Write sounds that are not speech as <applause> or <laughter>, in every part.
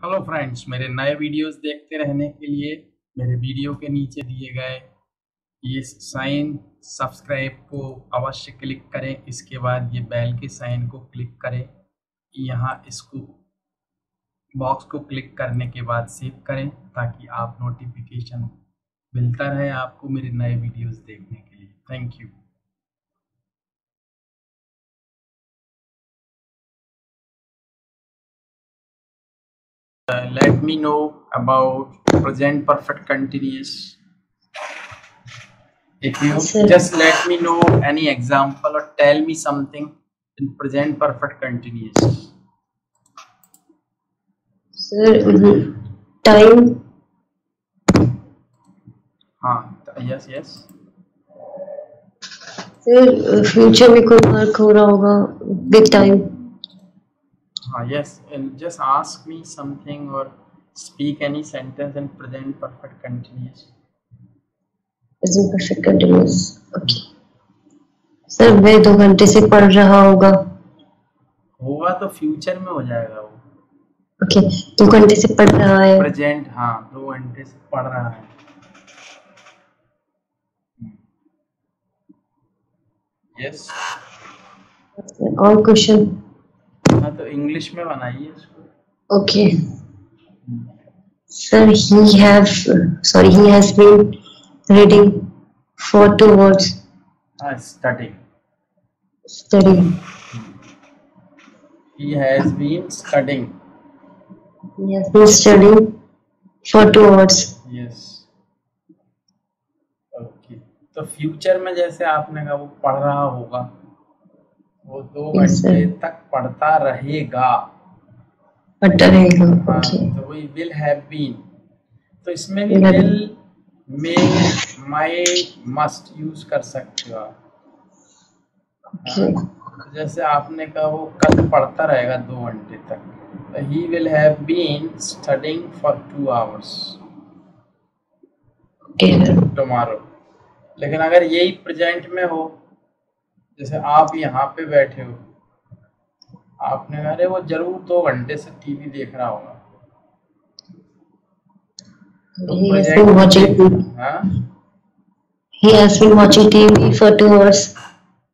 Hello friends मेरे नए videos देखते रहने के लिए मेरे वीडियो के नीचे दिए गए ये साइन सब्सक्राइब को अवश्य क्लिक करें। इसके बाद ये बेल के साइन को क्लिक करें। यहाँ इसको बॉक्स को क्लिक करने के बाद सेव करें ताकि आप नोटिफिकेशन मिलता रहे आपको मेरे नए वीडियोस देखने के लिए। Thank you Uh, let me know about present perfect continuous if you Sir. just let me know any example or tell me something in present perfect continuous Sir, mhm. time, हाँ yes yes sir, future में कोई work हो रहा होगा with time हाँ yes and just ask me something or speak any sentence in present perfect continuous. Present perfect continuous okay sir वह दो घंटे से पढ़ रहा होगा। होगा तो फ्यूचर में हो जाएगा वो। ओके दो घंटे से पढ़ रहा है। प्रेजेंट हाँ दो घंटे से पढ़ रहा है। यस और क्वेश्चन हाँ तो इंग्लिश में बनाइए इसको। Okay sir he have sorry he has been reading for two words हाँ study study he has been studying. He has been studying for two hours yes. Okay तो फ्यूचर में जैसे आपने कहा वो पढ़ रहा होगा। वो दो घंटे तक पढ़ता रहेगा। पढ़ता रहेगा हाँ तो वही विल हैव बीन तो इसमें भी will may might must use कर सकते हो आप। तो जैसे आपने कहा वो कल पढ़ता रहेगा दो घंटे तक। He will have been studying for two hours tomorrow लेकिन अगर यही प्रेजेंट में हो जैसे आप यहाँ पे बैठे हो। आपने अरे वो ज़रूर दो घंटे से टीवी देख रहा होगा। तो हाँ?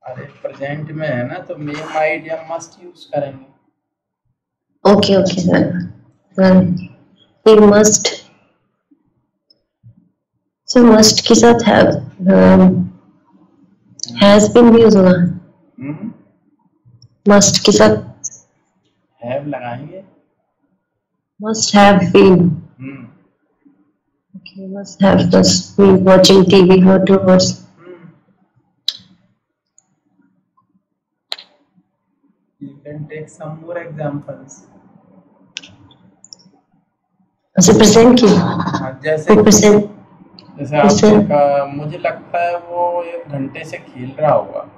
अरे प्रेजेंट में है ना तो मेम आइडिया मस्ट यूज़ करेंगे। Okay okay sir must so must के साथ हैव um, has been भी यूज़ होगा हम्म must के साथ हैव लगाएँगे must have been hmm okay must have must been watching TV for two hours hmm You can take some more examples. अच्छा present की हाँ, जैसे तो present जैसे आपने कहा मुझे लगता है वो एक घंटे से खेल रहा होगा।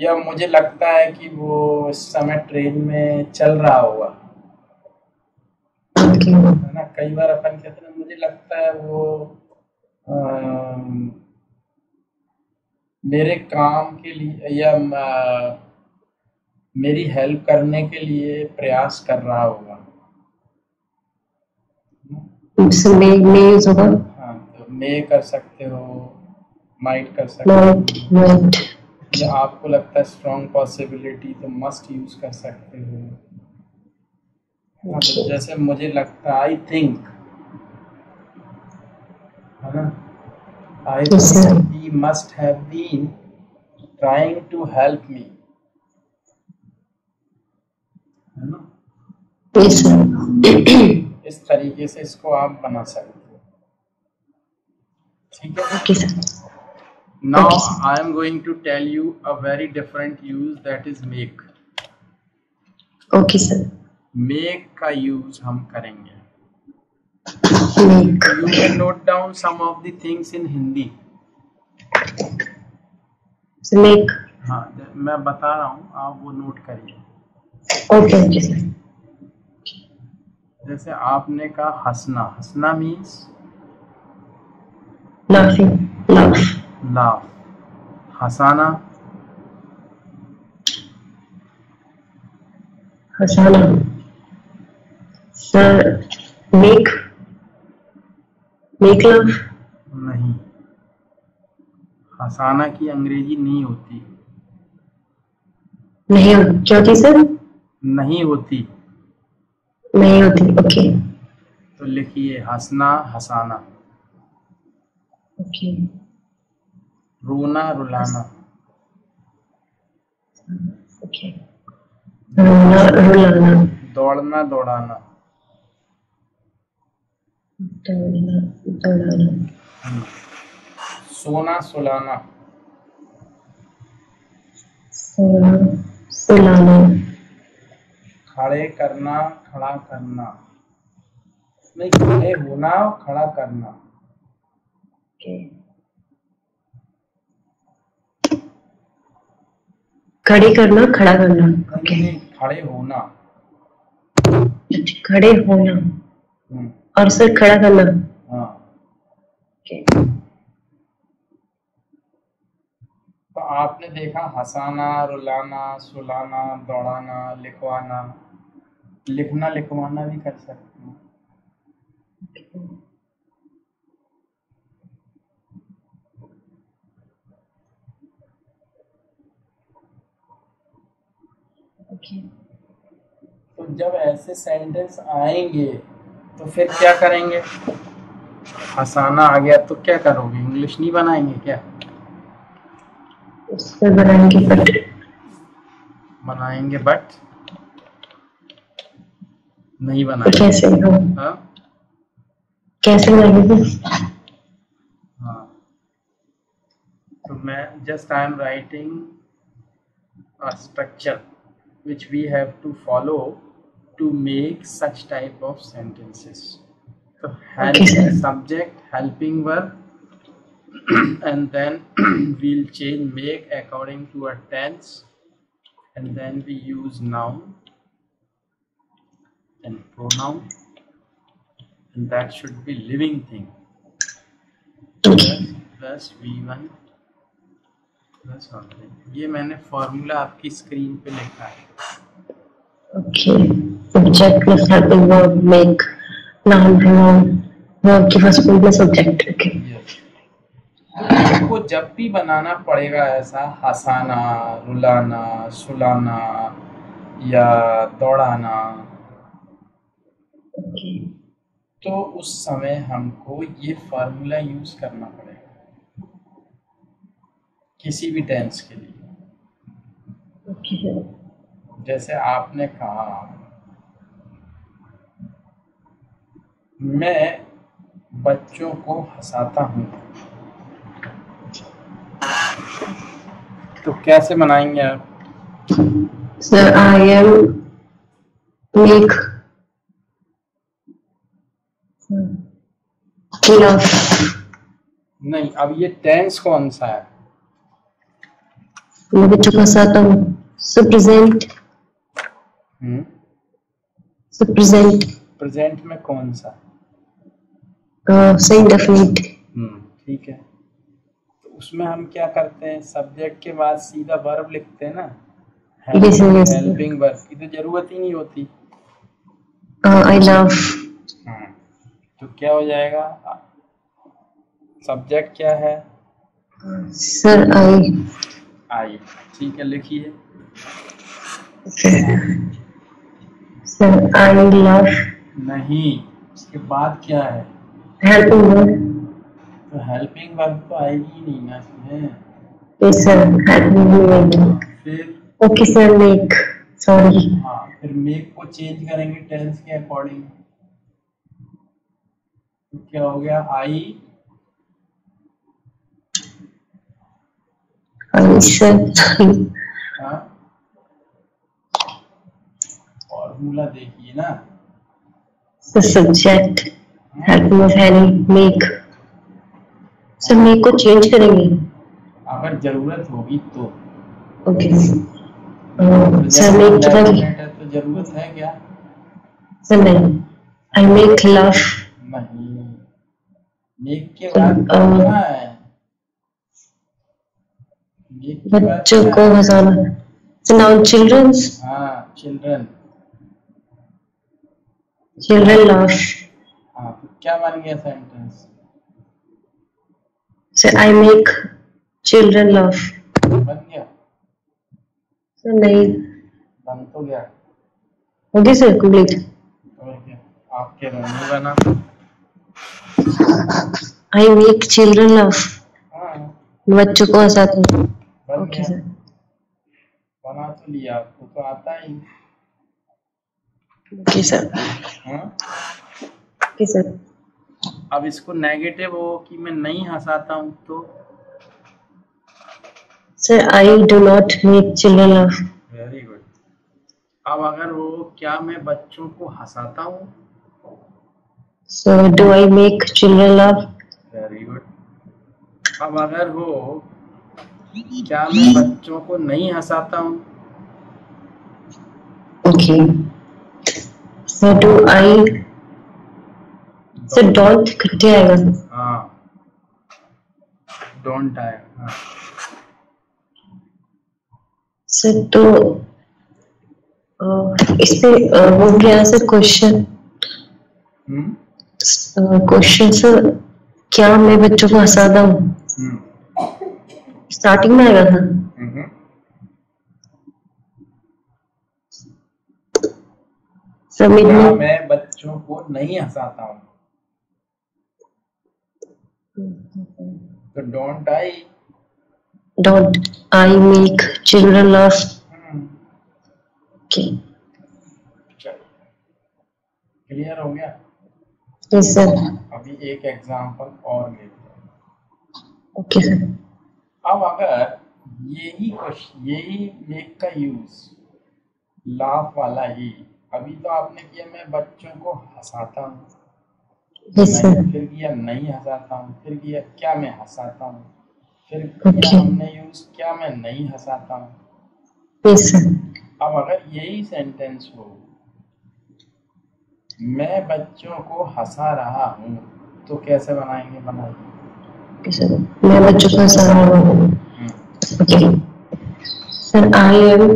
या मुझे लगता है कि वो इस समय ट्रेन में चल रहा होगा। okay है ना? कई बार अपन कहते हैं मुझे लगता है वो अम, मेरे काम के लिए या अ, मेरी हेल्प करने के लिए प्रयास कर रहा होगा। So may may यूज़ होगा मे कर सकते हो माइट कर सकते हो। या आपको लगता है स्ट्रॉन्ग पॉसिबिलिटी तो मस्ट यूज़ कर सकते हो। जैसे मुझे लगता आई थिंक है ना? I think he must have been trying to help me है ना? इस तरीके से इसको आप बना सकते okay sir Now Okay, sir. I am going to tell you a very different use that is make. okay sir Make का use हम करेंगे. make You can note down some of the things in Hindi. so make हाँ मैं बता रहा हूँ आप वो नोट करिए. okay okay sir जैसे आपने कहा हंसना. हंसना मीन्स laughing laugh laugh. हंसाना हंसाना सर मेक मेक लव नहीं. हसाना की अंग्रेज़ी नहीं होती. नहीं क्या थी सर नहीं होती. नहीं होती ओके तो लिखिए हंसना हंसाना ओके रोना रुलाना ओके रोना रुलाना दौड़ना दौड़ाना दौड़ना दौड़ाना सोना सुलाना सोना सुलाना खड़े करना खड़ा करना नहीं खड़े होना खड़ा करना खड़ी करना खड़ा करना ओके। खड़े होना। खड़े होना। हम्म, और सर खड़ा करना। हाँ। तो आपने देखा हंसाना रुलाना सुलाना दौड़ाना लिखवाना। लिखना लिखवाना भी कर सकते हैं। तो जब ऐसे सेंटेंस आएँगे तो फिर क्या करेंगे? हंसाना आ गया तो क्या करोगे? इंग्लिश नहीं बनाएँगे क्या? उस पर बनाएँगे बट बनाएँगे बट नहीं बनाएँगे। कैसे? हाँ? कैसे बनाएँगे हाँ। तो मैं just I am writing structure. which we have to follow to make such type of sentences. So helping okay. subject, helping verb, <clears throat> and then <clears throat> we'll change make according to a tense, and then we use noun and pronoun, and that should be living thing. Plus, plus V1 ये मैंने formula आपकी screen पे लिखा है। Okay object plus helping verb make noun pronoun verb के first form में subject okay आपको जब भी बनाना पड़ेगा ऐसा हंसाना रुलाना सुलाना या दौड़ाना okay. तो उस समय हमको ये फार्मूला यूज़ करना पड़ेगा। किसी भी टेंस के लिए। जैसे आपने कहा मैं बच्चों को हंसाता हूँ। तो कैसे बनाएँगे आप? सर आई एम मेक नहीं अब ये टेंस कौन सा है? मैं बच्चों को हंसाता हूँ। So present hmm. So present present में कौन सा? सही डेफिनेट हम्म ठीक है। तो उसमें हम क्या करते हैं? सब्जेक्ट के बाद सीधा वर्ब लिखते हैं ना. हेल्पिंग वर्ब की तो ज़रूरत ही नहीं होती। आई लव हम्म, तो क्या हो जाएगा? सब्जेक्ट क्या है? सर आई आई ठीक है लिखिए। सर आई लव नहीं उसके बाद क्या है? हेल्पिंग वर्ब तो हेल्पिंग वर्ब तो आएगी ही नहीं ना इसमें। सर हेल्पिंग फिर? ओके सर मेक सॉरी हाँ फिर मेक को चेंज करेंगे टेंस के अकॉर्डिंग तो क्या हो गया? आई हाँ फॉर्मूला देखिए ना। सब्जेक्ट हैनी मेक सर मेक को चेंज करेंगे। अगर ज़रूरत होगी तो। ओके सर मेक की तो ज़रूरत है क्या? सर नहीं आई मेक लव नहीं। मेक के बाद क्या है मेक के बाद बच्चों को? हंसाना सर नाउ चिल्ड्रंस हाँ चिल्ड्रन children laugh. हाँ तो क्या बन गया sentence Sir, I make children laugh. बन गया? Sir, नहीं। बन तो गया। हो गया सर कंप्लीट आपके में बना। I make children laugh. हाँ। बच्चों को हंसाता हूँ ओके सर बना तो लिया आपको तो आता ही ओके सर हाँ ओके सर अब इसको नेगेटिव हो कि मैं नहीं हंसाता हूँ तो? Sir I do not make children laugh very good अब अगर वो क्या मैं बच्चों को हंसाता हूँ? So do I make children laugh very good अब अगर हो क्या मैं बच्चों को नहीं हंसाता हूँ? Okay sir do I sir don't कितने आएगा हाँ डोंट आए हाँ. सर तो इस पे वो क्या sir question hmm? Question sir क्या मैं बच्चों को हंसाता हूँ? हम्म. स्टार्टिंग में आएगा था। सर में मैं बच्चों को नहीं हंसाता हूँ? तो don't I don't I make children laugh okay clear हो गया? यस सर अभी एक एग्जांपल और लेते हैं ओके सर अब अगर यही क्वेश्चन यही मेक का यूज़ लाफ वाला ही अभी तो आपने किया मैं बच्चों को हंसाता हूँ। नहीं, फिर किया नहीं हंसाता हूँ फिर किया क्या मैं हंसाता हूँ? फिर किया Okay. हमने यूज़ क्या मैं नहीं हंसाता हूँ? सर अब अगर यही सेंटेंस हो मैं बच्चों को हंसा रहा हूँ तो कैसे बनाएँगे बनाइए? मैं बच्चों को रहा हूँ okay sir I am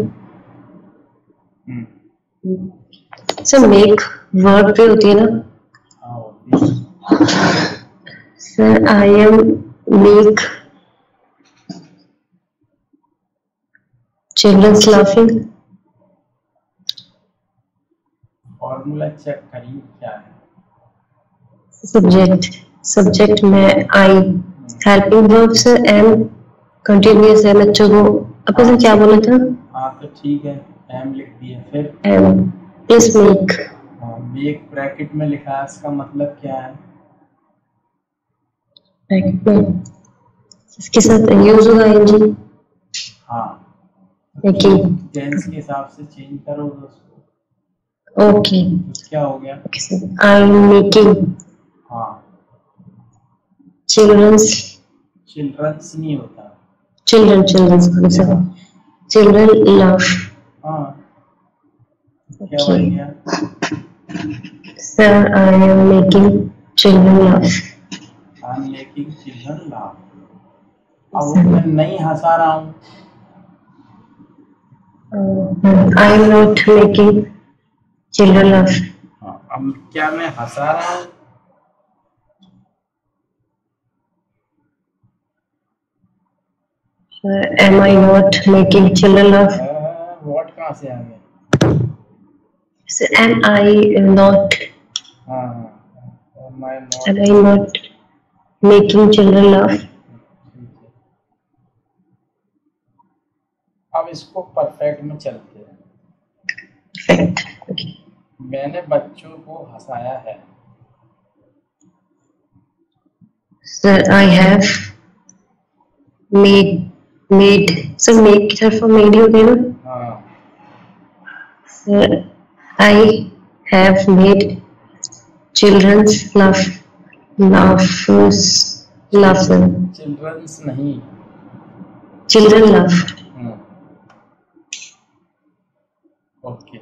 sir make word पे होती है ना? Sir I am make childrens laughing formula check करिए क्या है? सब्जेक्ट सब्जेक्ट में I helping verb sir am continuous है बच्चों को अपन से क्या बोला था? हाँ तो ठीक है। एम लिख दिया फिर? Am plus make make bracket में लिखा है इसका मतलब क्या है? ब्रैकेट में. इसके साथ यूज़ होगा एनजी हाँ। लेकिन टेंस के हिसाब से चेंज करोगे उसको। ओके तो क्या हो गया? आई एम मेकिंग हाँ। चिल्ड्रंस चिल्ड्रंस नहीं होता। चिल्ड्रन चिल्ड्रन सर चिल्ड्रन हाँ। क्या Okay. बन गया sir I am making children laugh I am making children laugh अब मैं नहीं हंसा रहा हूँ। I am not making children हाँ, अब क्या मैं हंसा रहा हूँ? Am I not making children laugh what कहाँ से आ गया एम आई नॉट हाँ मैं not am I not making children laugh अब इसको परफेक्ट में चलते हैं। परफेक्ट मैंने बच्चों को हंसाया है। Sir I have made made sir make की तरफ़ मेड ही हो गया ना sir I have made childrens love love love sir childrens नहीं चिल्ड्रन लव ओके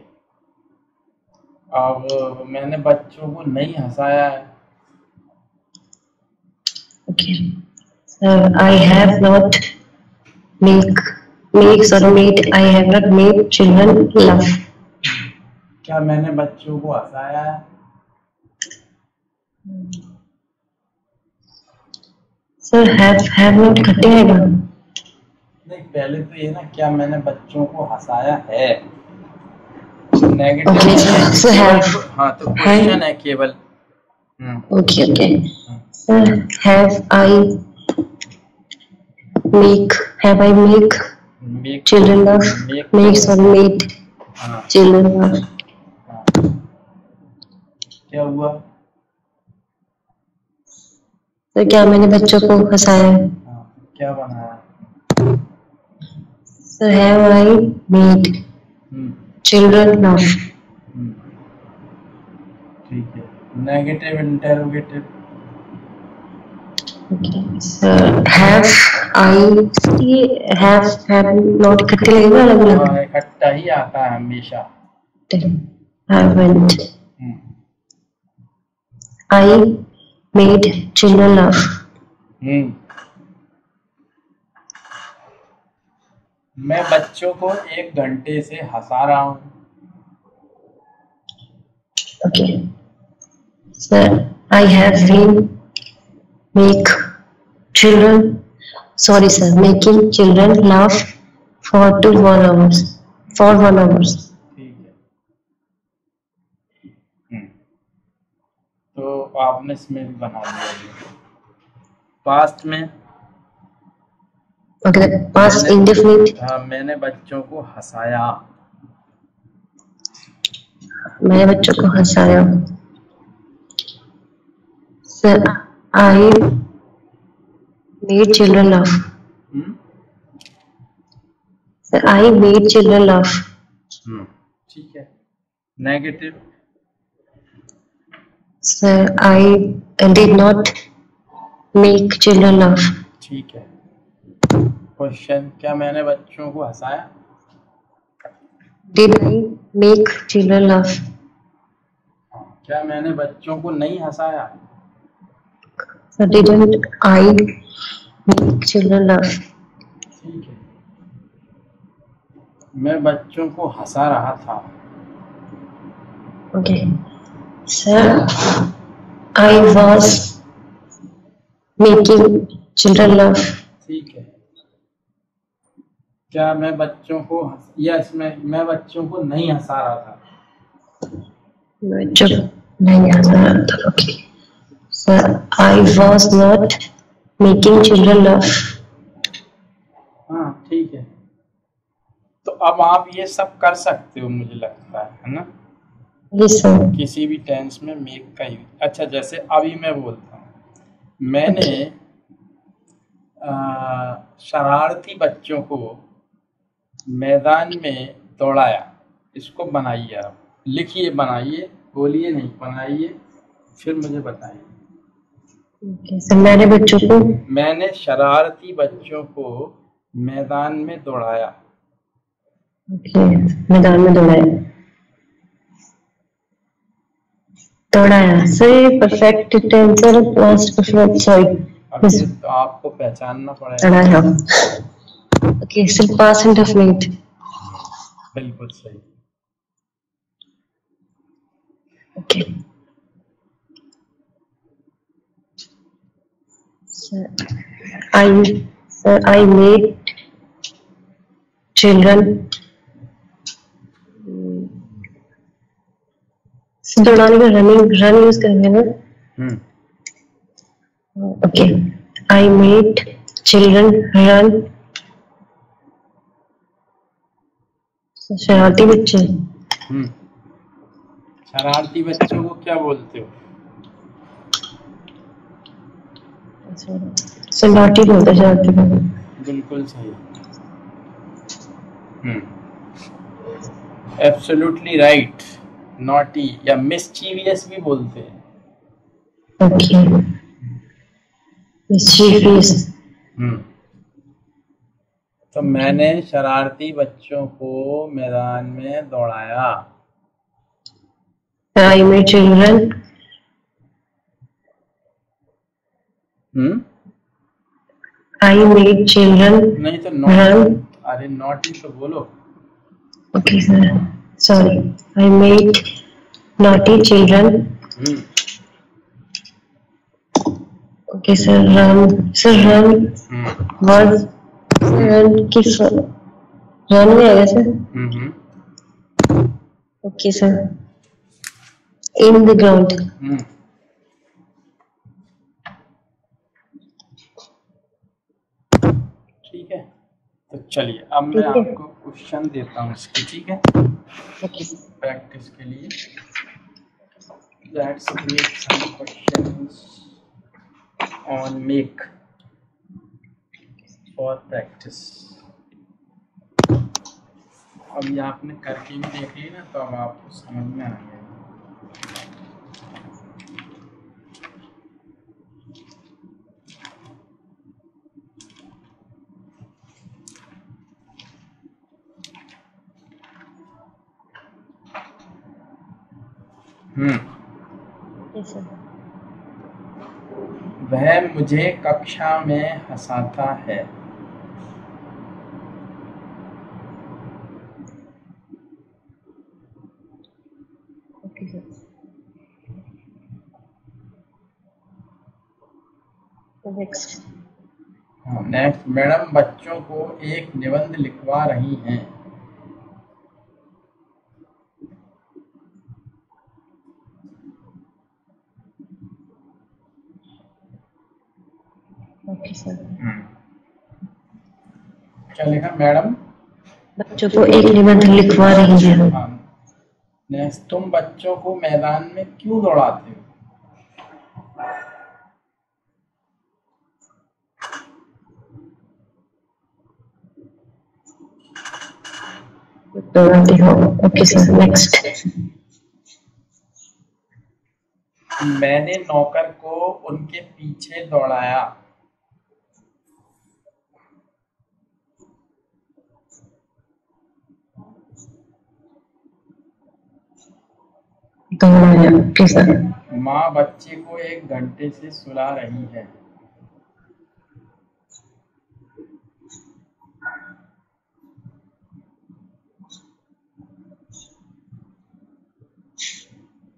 अब मैंने बच्चों को नहीं हंसाया है। Okay sir I have not make make sorry made. I have not made children laugh. क्या मैंने बच्चों को हंसाया है? सर हैव हैव नॉट आएगा नहीं पहले तो ये ना क्या मैंने बच्चों को हंसाया है? नेगेटिव so have- हाँ तो क्वेश्चन है केवल। Okay okay sir have I make have I make make children love Make- make sorry made हाँ। चिल्ड्रन लव हाँ। क्या हुआ? सर क्या मैंने बच्चों को हंसाया? हाँ क्या बनाया? Sir have I made hmm. Children love hmm. ठीक है। Negative interrogative sir have I have have लगेगा अलग अलग हाँ इकट्ठा ही आता है हमेशा। Haven't hmm. I made children laugh. हम्म। मैं बच्चों को एक घंटे से हंसा रहा हूँ। Okay. Sir, I have been make children sorry sir making children laugh for two one hours for one hours. है हम्म तो आपने इसमें बना दिया पास्ट में Okay, past indefinite. हाँ मैंने बच्चों को हंसाया मैंने बच्चों को हंसाया Sir, I made children laugh. Hmm Sir, I made children laugh. हम्म ठीक है negative Sir, I did not make children laugh. ठीक है क्वेश्चन क्या मैंने बच्चों को हंसाया Did I make children laugh? क्या मैंने बच्चों को नहीं हंसाया Sir, didn't I मैं बच्चों को हंसा रहा था। Okay sir I was making children love ठीक है। क्या मैं बच्चों को यस मैं मैं बच्चों को नहीं हंसा रहा था? बच्चों नहीं हंसा रहा था okay sir I was not making children laugh. हाँ ठीक है। तो अब आप ये सब कर सकते हो मुझे लगता है है ना? Yes, किसी भी टेंस में मेक का यूज़ अच्छा जैसे अभी मैं बोलता हूँ। मैंने आ, शरारती बच्चों को मैदान में दौड़ाया। इसको बनाइए आप। लिखिए बनाइए बोलिए नहीं बनाइए फिर मुझे बताइए। Okay. मैंने बच्चों को मैंने शरारती बच्चों को मैदान में दौड़ाया। Okay. मैदान में दौड़ाया। दौड़ाया सर परफेक्ट टेंस और पास्ट परफेक्ट सॉरी तो आपको पहचानना पड़ेगा। दौड़ाया। ओके सर पास्ट इंडेफिनिट बिल्कुल सही। Okay sir I sir I made children दौड़ाने का रनिंग रन यूज़ करेंगे ना? Okay. I made children run. शरारती बच्चे। हम्म। शरारती बच्चों को क्या बोलते हो? सन्नाटी बोलते हैं शरारती को बिल्कुल सही। हम्म। एब्सोल्युटली राइट नॉटी या मिसचीवियस भी बोलते हैं। ओके मिस्चीवियस हम्म। तो मैंने शरारती बच्चों को मैदान में दौड़ाया। I made children hmm I made children नहीं तो रन नॉट अरे नॉटी तो बोलो। Okay sir sorry I made naughty children hmm Okay, sir. Run. Sir, run hmm was run किस run में आएगा sir? Hmm Okay, sir. In the ground. हम्म ठीक है तो चलिए अब मैं आपको क्वेश्चन देता हूँ इसके ठीक है? प्रैक्टिस के लिए। ऑन मेक फॉर प्रैक्टिस अब ये आपने करके भी देख ली ना तो अब आपको समझ में आ गया। वह मुझे कक्षा में हंसाता है. नेक्स्ट मैडम बच्चों को एक निबंध लिखवा रही हैं Okay, sir. क्या मैडम? बच्चों को एक निबंध लिखवा रही है। हाँ। तुम बच्चों को मैदान में क्यों दौड़ाते हो? दौड़ाती हो। ओके सर नेक्स्ट मैंने नौकर को उनके पीछे दौड़ाया। सर। माँ बच्चे को एक घंटे से सुला रही है।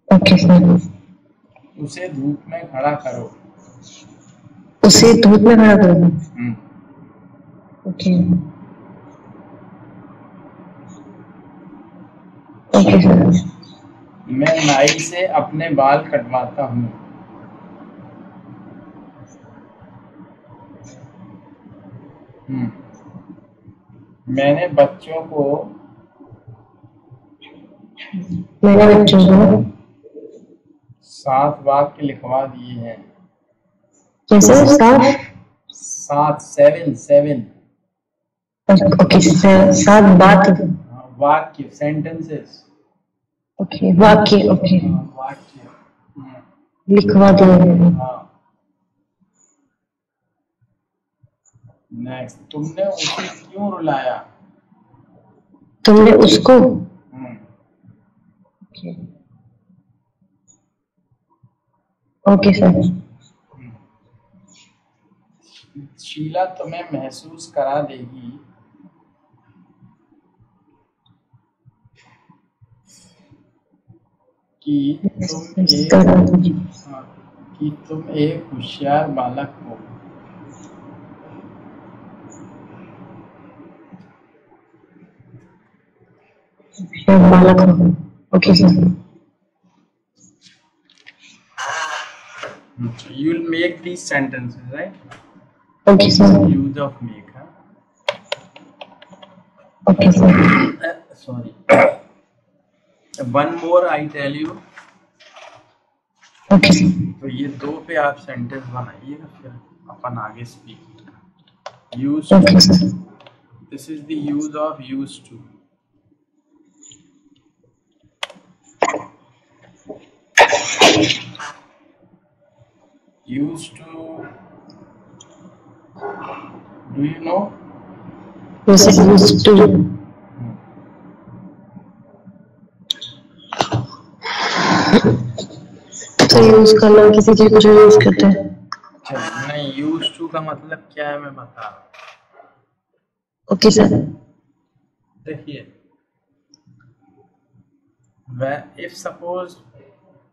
Okay sir. उसे धूप में खड़ा करो। उसे धूप में खड़ा करो। हम्म, ओके ओके सर नाई से अपने बाल कटवाता हूँ। हम्म, मैंने बच्चों को मैंने बच्चों को सात वाक्य लिखवा दिए हैं। कैसे? सात? सात सेवन सेवन ओके सात बात। वाक्य सेंटेंसेस ओके वाक्य ओके लिखवा हाँ नेक्स्ट तुमने उसे क्यों रुलाया? तुमने उसको? ओके ओके सर शीला तुम्हें महसूस करा देगी। कि तुम एक हाँ, कि तुम एक होशियार बालक हो बालक हो okay sir you will make these sentences right okay sir use of make huh? Okay sir Uh, sorry one more I tell you okay तो ये दो पे आप सेंटेंस बनाइए ना फिर अपन आगे speak use this is the use of use to use to do you know This is used to. अच्छा यूज़ कर किसी चीज़ को जो यूज़ करते हैं। अच्छा नहीं यूज़ टू का मतलब क्या है मैं बता ओके सर देखिए where if suppose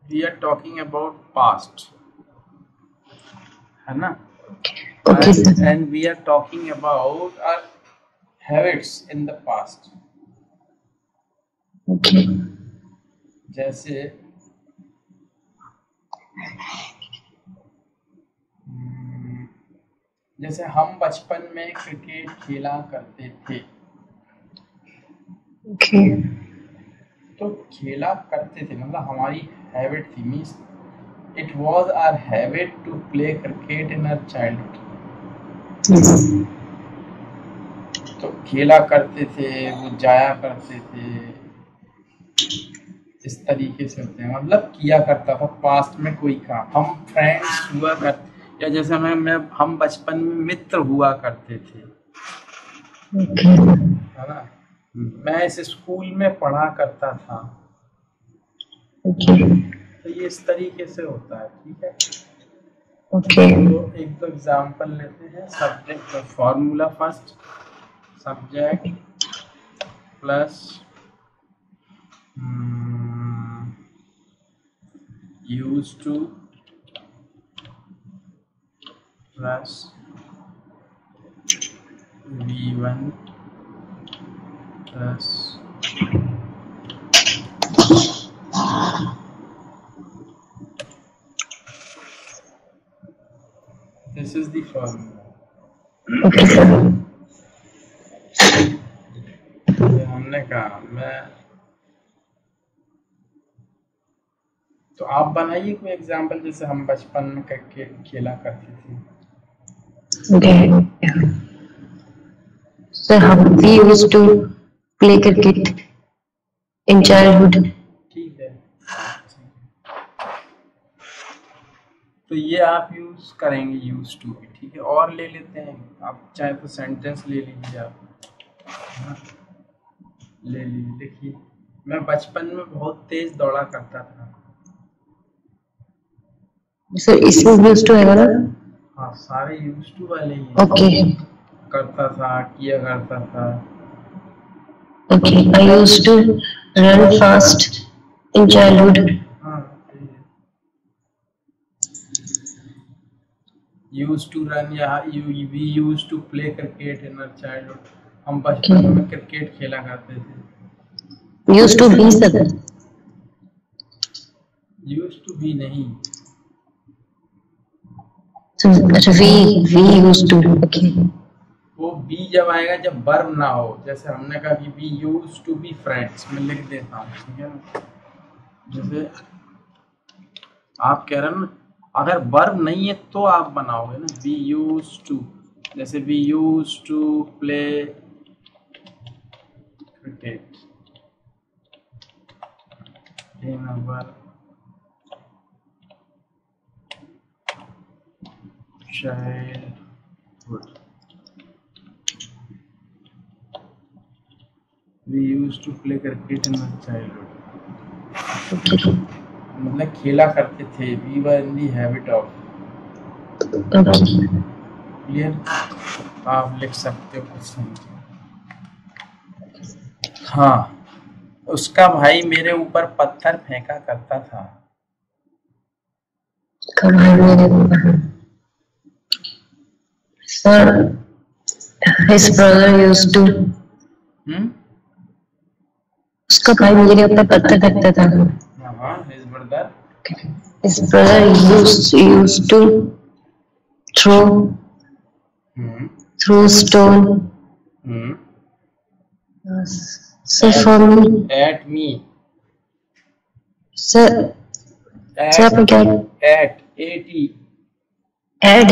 we are talking about past है ना? Okay sir and we are talking about our habits in the past okay जैसे जैसे हम बचपन में क्रिकेट खेला करते थे। Okay. तो खेला करते थे मतलब हमारी हैबिट थी means it was our habit to play cricket in our childhood तो खेला करते थे वो जाया करते थे। इस तरीके से होते हैं। मतलब किया करता था पास्ट में कोई काम। हम फ्रेंड्स हुआ कर या जैसे मैं मैं हम बचपन में मित्र हुआ करते थे। है ना? मैं इस स्कूल में पढ़ा करता था। तो ये इस तरीके से होता है ठीक है? Okay. तो एक दो एग्जांपल लेते हैं subject formula first subject plus use Two plus V one plus this is the formula Okay, sir. ये हमने कहा मैं तो आप बनाइए कोई एग्जांपल जैसे हम बचपन में करके खेला करते थे। How we used to play cricket in childhood. ठीक है। तो ये आप यूज़ करेंगे यूज़ टू भी ठीक है? और ले लेते हैं। आप चाहे तो सेंटेंस ले लीजिए आप। हाँ, ले लीजिए। देखिए मैं बचपन में बहुत तेज दौड़ा करता था। So इसमें used to है ना? हाँ सारे यूज़ टू वाले ही हैं Okay. करता था किया करता था Okay. I used to run fast in childhood. हाँ यूज़ टू रन या you we use to play cricket in our childhood हम बचपन में क्रिकेट खेला करते थे Used to be sir. Use to be नहीं So we we used to. Okay. वो बी जब आएगा, जब वर्ब ना हो, जैसे हमने कहा कि we use to be friends मैं लिख देता हूँ, ठीक है ना जैसे आप कह रहे हो ना, अगर वर्ब नहीं है तो आप बनाओगे ना वी यूज़ टू जैसे we use to play cricket in childhood. We used to play cricket in our childhood. मतलब खेला करते थे। We were in the habit of clear आप लिख सकते हो कुछ नहीं। हाँ। उसका भाई मेरे ऊपर पत्थर फेंका करता था। Sir, his brother used to. हम्म उसका भाई मेरे ऊपर पत्थर फेंकता था. हाँ his brother His brother used used to throw hmm throw stone. Hmm So for me, at me sir, at, sir आपने क्या at AT add?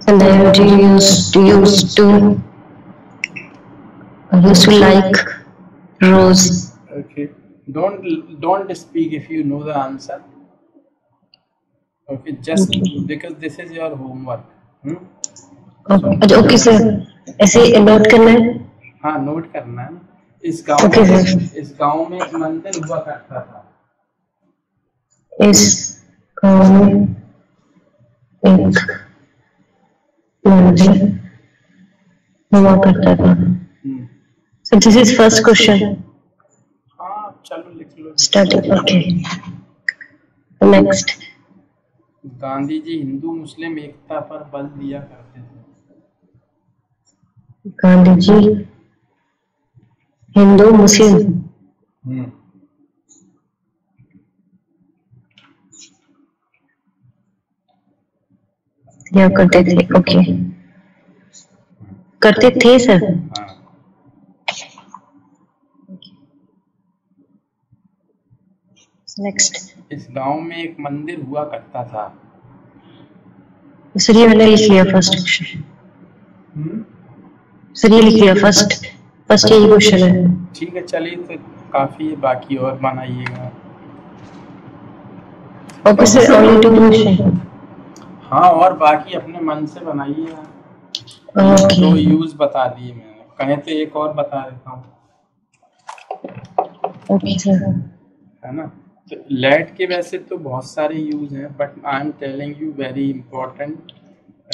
So then do you used to used to used to like rose. okay don't don't speak if you know the answer Okay, just Okay. because this is your homework. Hmm? Okay अच्छा okay sir ऐसे note करना है हाँ note करना है ना इस गांव Okay, में sir. इस गांव में एक मंदिर हुआ करता था इस गाँव में एक मंदिर हुआ करता था हम्म, question. हाँ चलो लिख लो Starting. Okay. Next. Gandhi ji Hindu मुस्लिम एकता पर बल दिया करते थे गांधी जी हिंदू मुस्लिम या करते थे ओके करते थे सर नेक्स्ट इस गाँव में एक मंदिर हुआ करता था। सर ये मैंने लिख लिया फ़र्स्ट क्वेश्चन सर ये लिख लिया फ़र्स्ट फ़र्स्ट यही क्वेश्चन है। ठीक है चलिए तो काफ़ी है बाकी और बनाइएगा। Okay sir only two question हाँ और बाकी अपने मन से बनाइए ओके। दो यूज़ बता दिए मैंने। कहे तो एक और बता देता हूँ। ओके है ना? तो लेट के वैसे तो बहुत सारे यूज़ हैं but I am telling you very important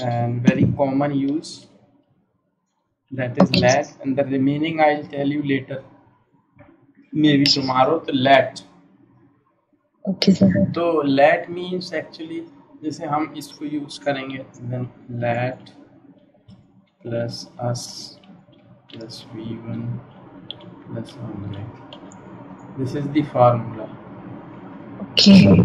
and very common use that is let and the remaining I tell you later may be tomorrow तो लेट ओके सर तो लेट मीन्स एक्चुअली जैसे हम इसको use करेंगे then let plus us plus V one plus this is the formula okay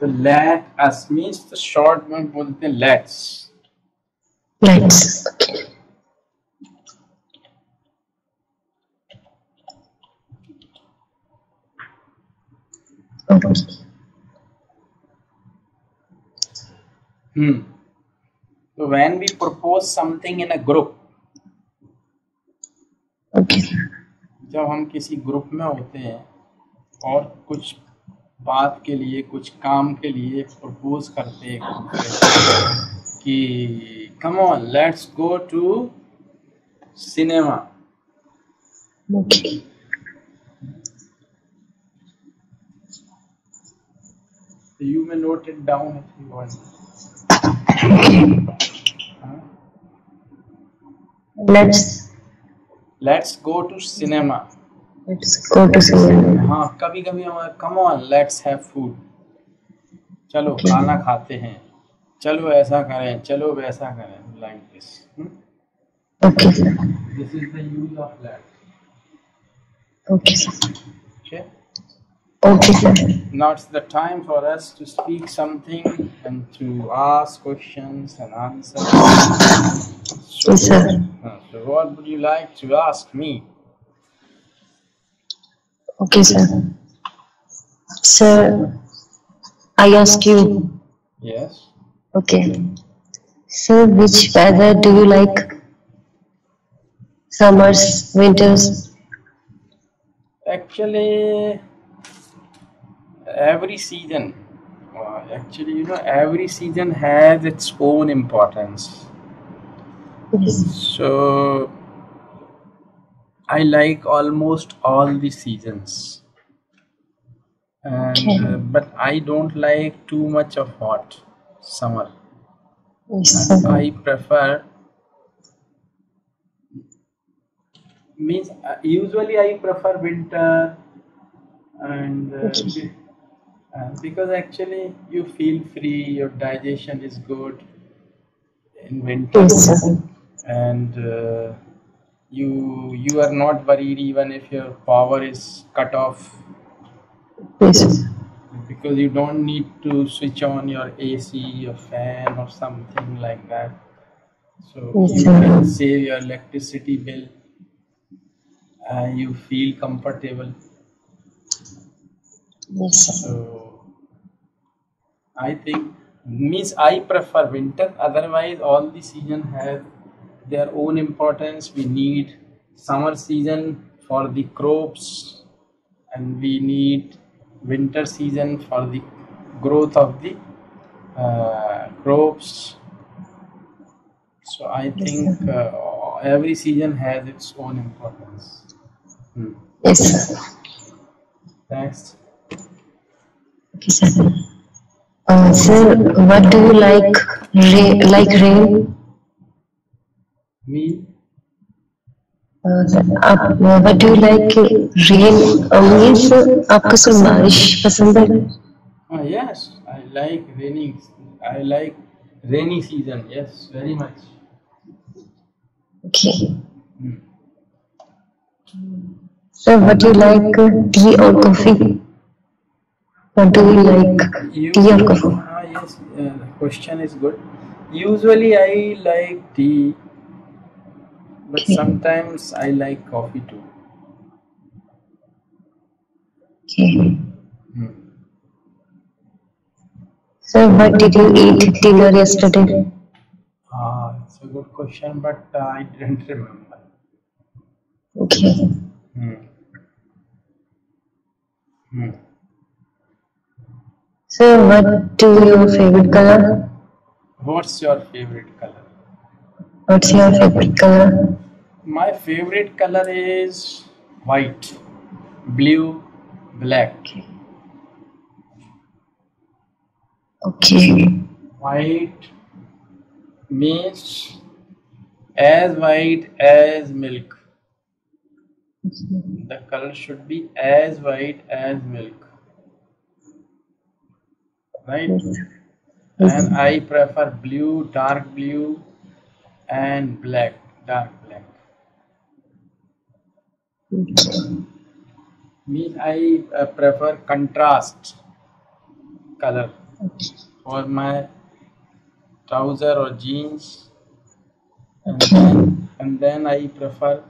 तो let us means तो short में बोलते हैं let's let's okay hmm. So when we propose something in a group ओके जब हम किसी ग्रुप में होते हैं और कुछ बात के लिए कुछ काम के लिए प्रपोज करते हैं को come on let's go to cinema okay you may note it down if you want? Let's let's go to cinema. Let's go to cinema हाँ कभी कभी हमारा come on let's have food चलो Okay. खाना खाते हैं। चलो ऐसा करें चलो वैसा करें like this okay this is the use of let okay sir Okay, sir. Now it's the time for us to speak something and to ask questions and answers. So, yes, sir. Uh, so what would you like to ask me? Okay, sir. Sir, I ask you. Yes. Okay. Sir, which weather do you like? Summers, winters? Actually, every season uh, actually you know every season has its own importance Yes. so i like almost all the seasons and Okay. uh, but i don't like too much of hot summer Yes, i prefer means uh, usually i prefer winter and uh, Okay. Uh, because actually you feel free your digestion is good in winter Yes, and uh, you you are not worried even if your power is cut off Yes, because you don't need to switch on your AC or fan or something like that. So Yes, you can save your electricity bill and you feel comfortable. Yes. So I think means I prefer winter. Otherwise, all the season have their own importance. We need summer season for the crops, and we need winter season for the growth of the uh, crops. So I think uh, every season has its own importance. Hmm. Yes. Next, Okay, sir. Uh, sir, what do you like? Rain, like rain? me. Uh, आप what do you like? Rain uh, means आपको सिर्फ बारिश पसंद है? Ah, yes, I like rainy. I like rainy season. Yes, very much. Okay. Hmm. Sir, what do you like? Tea or coffee? What do you like? Tea or coffee? ah, yes, uh, question is good. Usually, I like tea, but Okay. sometimes I like coffee too. Okay. Hmm. Sir, what did you eat dinner yesterday? Ah, it's a good question, but uh, I didn't <laughs> remember. Okay. Hmm. Hmm. Sir, what do your favorite color? What's your favorite color? What's your favorite color? My favorite color is white, blue, black. Okay. White means as white as milk. The color should be as white as milk, right? And I prefer blue, dark blue, and black, dark black. Means I uh, prefer contrast color for my trouser or jeans, and then, and then I prefer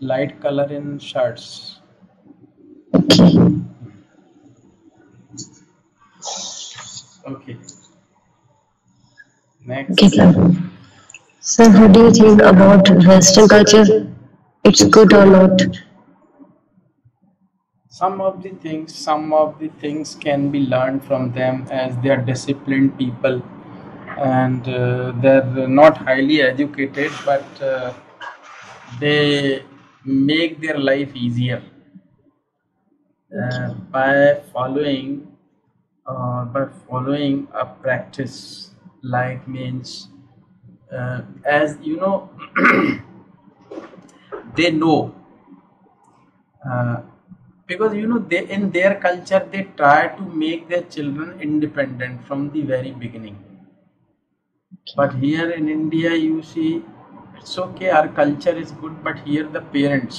light color in shirts. Okay. Okay. Next. Okay, sir. Sir, how do you think about Western culture? It's good or not? some of the things some of the things can be learned from them as they are disciplined people and uh, they're not highly educated but uh, they make their life easier uh, by following uh, by following a practice like means uh, as you know <clears throat> they know uh, because you know they in their culture they try to make their children independent from the very beginning. But here in india you see it's okay our culture is good but here the parents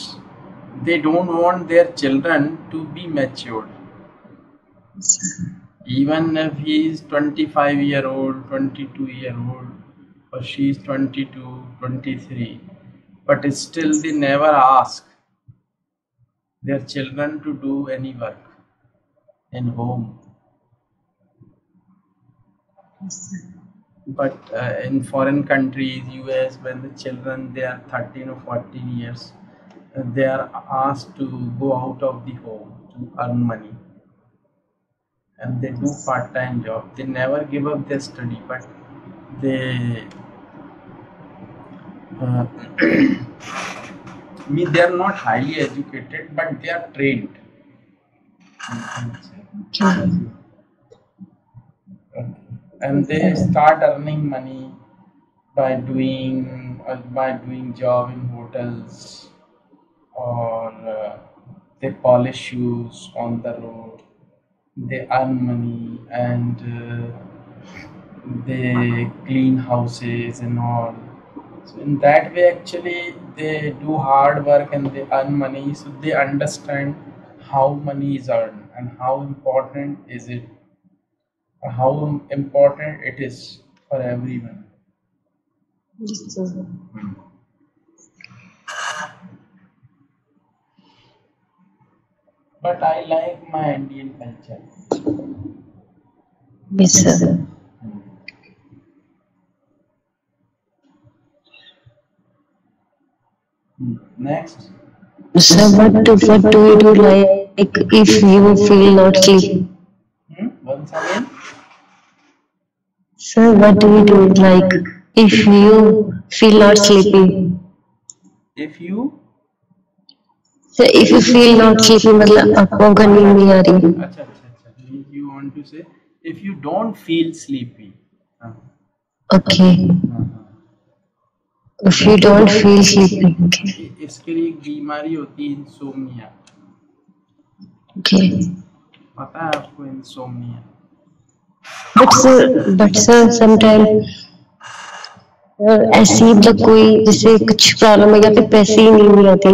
they don't want their children to be matured even if he is 25 year old 22 year old or she is 22 23 but still they never ask their children to do any work in home. But uh, in foreign countries us when the children they are 13 or 14 years they are asked to go out of the home to earn money and they do part-time job. They never give up their study but they uh, <coughs> I mean they are not highly educated but they are trained. And they start earning money by doing uh, by doing job in hotels or uh, they polish shoes on the road they earn money and uh, they clean houses and all. So in that way actually they do hard work and they earn money so they understand how money is earned and how important is it how important it is for everyone. Yes, But I like my Indian culture. Yes, sir. Next, Sir, what do, what do you do like if you feel not sleepy. Hmm? Once again. Sir, what do you do? Like if you feel not sleepy. If you So if you feel not sleepy मतलब आपको नींद नहीं आ रही अच्छा अच्छा अच्छा you want to say if you don't feel sleepy हाँ, okay हाँ, हाँ। if you don't feel sleepy okay इ- इसके लिए एक बीमारी होती है इंसोमनिया okay पता है आपको insomnia but sir but sir sometimes ऐसी मतलब कोई जैसे कुछ प्रॉब्लम है या फिर पैसे ही नहीं नहीं आती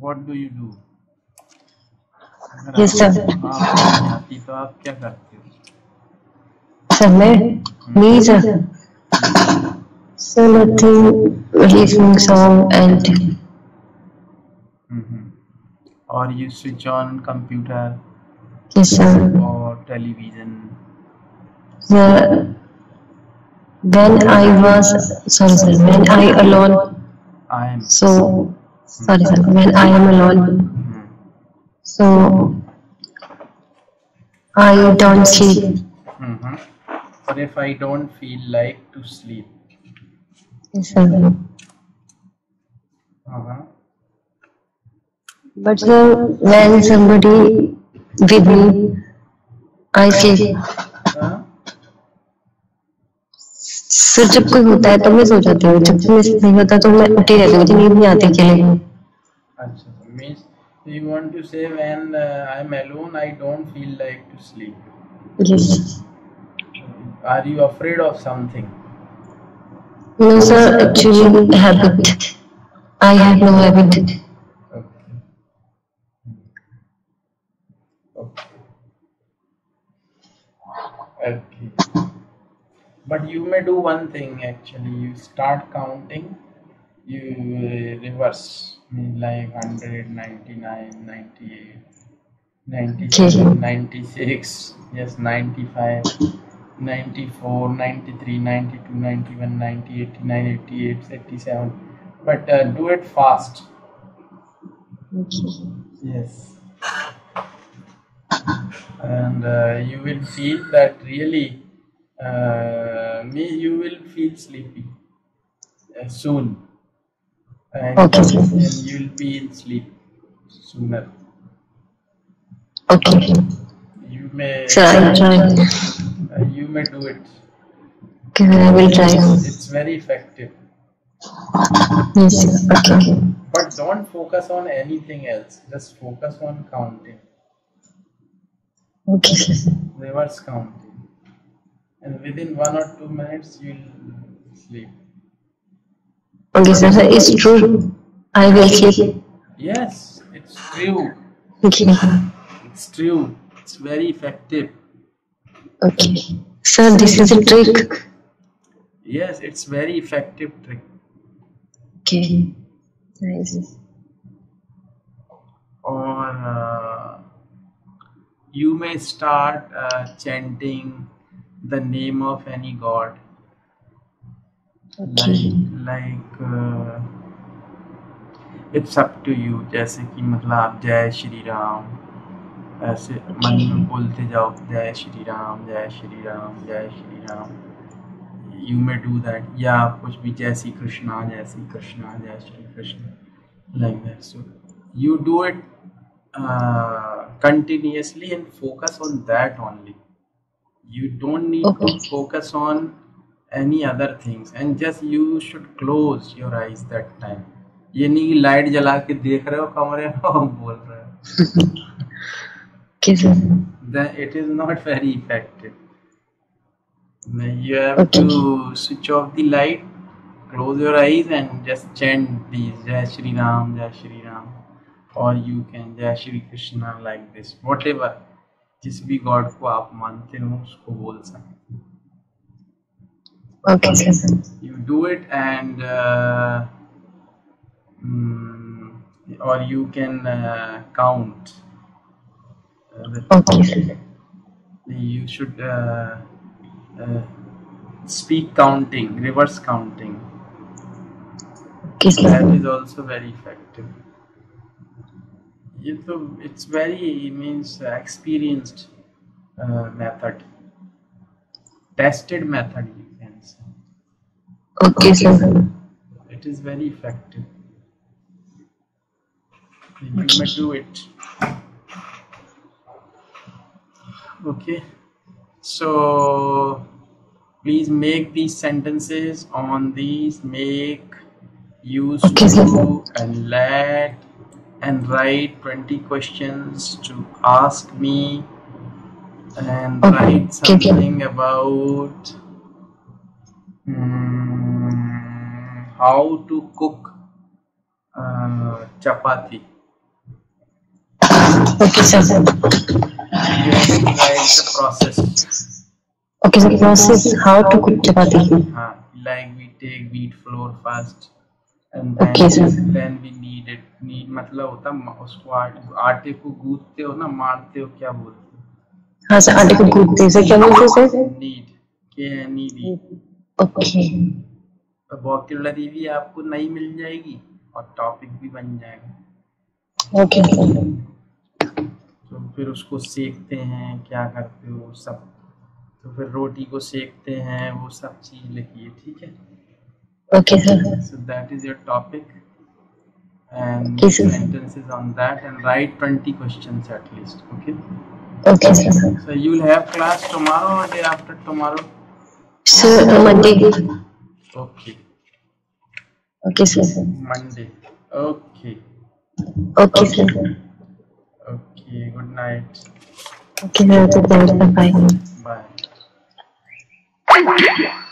what do you do अगर Yes, आपको आती तो आप क्या करते हो समय me sir so nothing listening song and Mhm. or you switch on computer yes sir or television the when I was sorry sir when I alone I am so sorry sir when I am alone Hmm. so I don't sleep Mhm. Or if I don't feel like to sleep. yes sir Uh-huh. but sir when somebody with me I sleep फिर जब कोई होता है तो मैं सो जाती हूँ जब नहीं होता तो मैं उठी रहती हूँ मुझे नींद नहीं आती अकेले Achha, means you want to say when uh, I'm alone, I don't feel like to sleep. yes Are you afraid of something? no sir actually habit I have no habit Okay. Okay. Okay. But you may do one thing actually. You start counting, you reverse, mean like 100, 99, 98, 97, 96, yes, 95, 94, 93, 92, 91, 90, 89, 88, 87. But uh, do it fast. Yes. And uh, you will feel that really, uh, me, you will feel sleepy uh, soon. And, Okay. and you will be in sleep sooner. okay You may, I'll try uh, you may do it. okay I will try It's very effective. yes okay But don't focus on anything else. Just focus on counting. okay reverse counting and within one or two minutes you'll sleep. Okay sir. Sir, it's true. I will sleep. Yes it's true. Okay it's true. It's very effective. Okay. Sir this is a trick. Yes it's very effective trick. Okay. Nice. Or uh, you may start uh, chanting the name of any god. Okay. Like like uh, it's up to you. जैसे कि मतलब आप जय श्री राम ऐसे मन में बोलते जाओ जय श्री राम जय श्री राम जय Shri Ram. You may do that या आप कुछ भी जय श्री कृष्णा जय श्री कृष्णा जय Shri Krishna like that so you do it uh, continuously and focus on that only. You don't need Okay. to focus on any other things and just you should close your eyes that time ये नहीं light जला के देख रहे हो कमरे में और बोल रहे हो okay sir then it is not very effective Then you have Okay. to switch off the light close your eyes and just chant these jai shri ram jai shri ram or you can jai shri krishna like this whatever जिस भी God को आप मानते हो उसको बोल सकते हो Okay, sir. you do it and uh, mm, or you can uh, count uh, the- Okay, sir. you should uh, uh, speak counting reverse counting Okay, sir. that is also very effective ये तो it's very means experienced uh, method. Tested method you can say. Okay, sir. it is very effective. You may do it. Okay. So please make these sentences on these. Make use Okay, sir. to and let and write 20 questions to ask me and Okay, write something about mm, how to cook uh, chapati <coughs> Okay, sir. you write the process Okay, sir. Process how to cook chapati. uh, like we take wheat flour first and then Okay, then we need it need मतलब होता म- उसको आट, आटे को गूंथते हो ना मारते हो क्या बोलते हो? हाँ सर आटे को गूंथते हैं सर क्या बोलते हैं सर? नीड के नीडी ओके तो वोकेबलरी भी आपको नई मिल जाएगी और टॉपिक भी बन जाएगा। ओके तो फिर उसको सेकते हैं क्या करते हो सब। तो फिर रोटी को सेकते हैं वो सब चीज़ लिखिए ठीक है? Okay sir So that is your topic. and okay, sentences on that and write 20 questions at least okay? Okay sir. so you will have class tomorrow or day after tomorrow? Sir so, monday. Okay. Okay sir. Monday. Okay. Okay sir. Okay good night. Okay sir. good night bye bye.